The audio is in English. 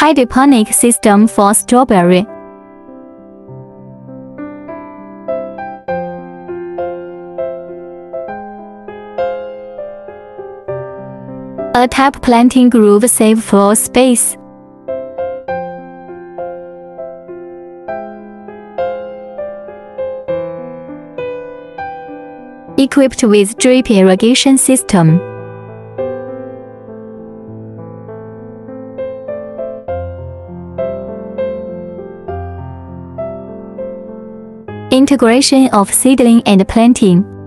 Hydroponic system for strawberry. A tap planting groove save floor space. Equipped with drip irrigation system. Integration of seedling and planting.